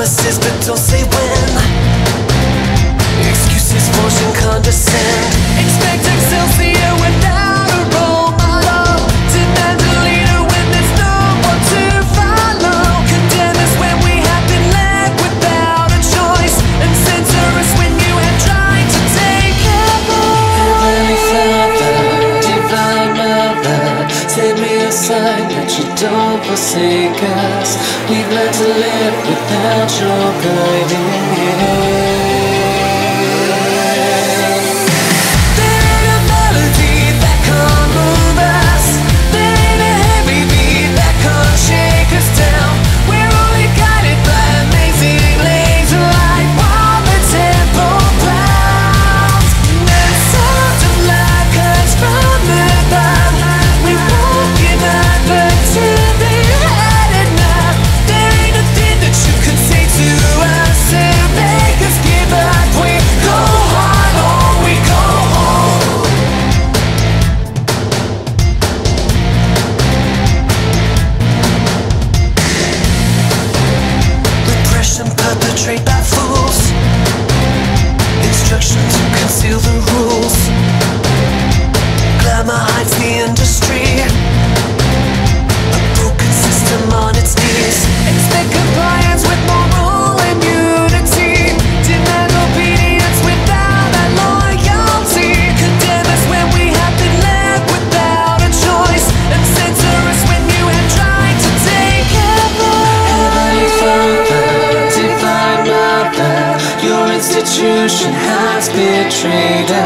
but don't say when. Excuses force and condescend. That you don't forsake us. We've learned to live without your guiding hand. nation has betrayed us.